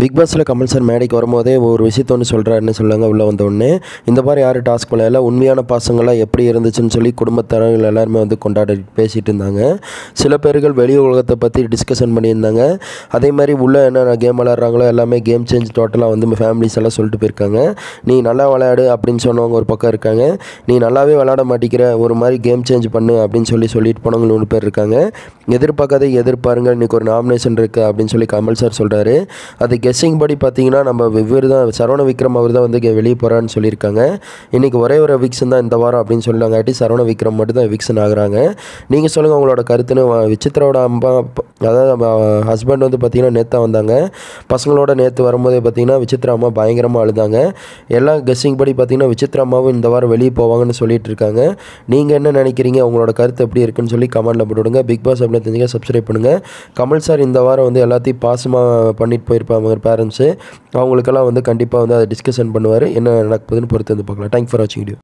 Big பாஸில் Kamal sir மேடைக்கு வரும்போதே ஒரு விஷயத்த ஒன்று சொல்கிறாருன்னு சொல்லுவாங்க உள்ளே வந்தோடனே இந்த மாதிரி யார் டாஸ்க் பண்ணல உண்மையான பாசங்களாக எப்படி இருந்துச்சுன்னு சொல்லி குடும்பத்தரங்கள் எல்லாருமே வந்து கொண்டாடி பேசிகிட்டு இருந்தாங்க. சில பேர்கள் வெளி உலகத்தை பற்றி டிஸ்கஷன் பண்ணியிருந்தாங்க. அதே மாதிரி உள்ளே என்னென்ன கேம் விளாட்றாங்களோ எல்லாமே கேம் சேஞ்ச் டோட்டலாக வந்து ஃபேமிலிஸ் எல்லாம் சொல்லிட்டு போயிருக்காங்க. நீ நல்லா விளையாடு அப்படின்னு சொன்னவங்க ஒரு பக்கம் இருக்காங்க. நீ நல்லாவே விளாட மாட்டேங்கிற ஒரு மாதிரி கேம் சேஞ்ச் பண்ணு அப்படின்னு சொல்லி சொல்லிட்டு போனவங்க ஒன்று பேர் இருக்காங்க. எதிர்பார்க்காத எதிர்பாருங்க இன்றைக்கி ஒரு நாமினேஷன் இருக்குது அப்படின்னு சொல்லி கமல் சார் சொல்கிறாரு அது கெஸ்ஸிங் படி பார்த்தீங்கன்னா நம்ம இவர் தான் சரவண விக்ரம் அவர் தான் வந்து வெளியே போகிறான்னு சொல்லியிருக்காங்க. இன்றைக்கி ஒரே ஒரு விக்ஸன் தான் இந்த வாரம் அப்படின்னு சொல்லாங்காட்டி சரவண விக்ரம் மட்டும் தான் விக்ஸன் ஆகுறாங்க. நீங்கள் சொல்லுங்கள் உங்களோட கருத்துன்னு வ- அம்மா அதாவது ஹஸ்பண்ட் வந்து பார்த்தீங்கன்னா நேற்று வந்தாங்க. பசங்களோட நேற்று வரும்போதே பார்த்தீங்கன்னா விசித்ரா அம்மா பயங்கரமாக அழுதாங்க. எல்லாம் கெஸ்ஸிங் படி பார்த்தீங்கன்னா விசித்ரா அம்மாவும் இந்த வாரம் வெளியே போவாங்கன்னு சொல்லிட்டு இருக்காங்க. நீங்கள் என்ன நினைக்கிறீங்க? உங்களோட கருத்து எப்படி இருக்குன்னு சொல்லி கமெண்ட்டில் போட்டுவிடுங்க. பிக் பாஸ் அப்படின்னு தெரிஞ்சுக்க சப்ஸ்கிரைப் பண்ணுங்கள் கமல் சார் இந்த வாரம் வந்து எல்லாத்தையும் பாசமாக பண்ணிட்டு போயிருப்பாங்க. பேரண்ட்ஸு அவங்களுக்கெல்லாம் வந்து கண்டிப்பாக வந்து அதை டிஸ்கஷன் பண்ணுவார். என்ன நடக்குதுன்னு பொறுத்து வந்து பார்க்கலாம். தேங்க் ஃபார் வாட்சிங் வீடியோ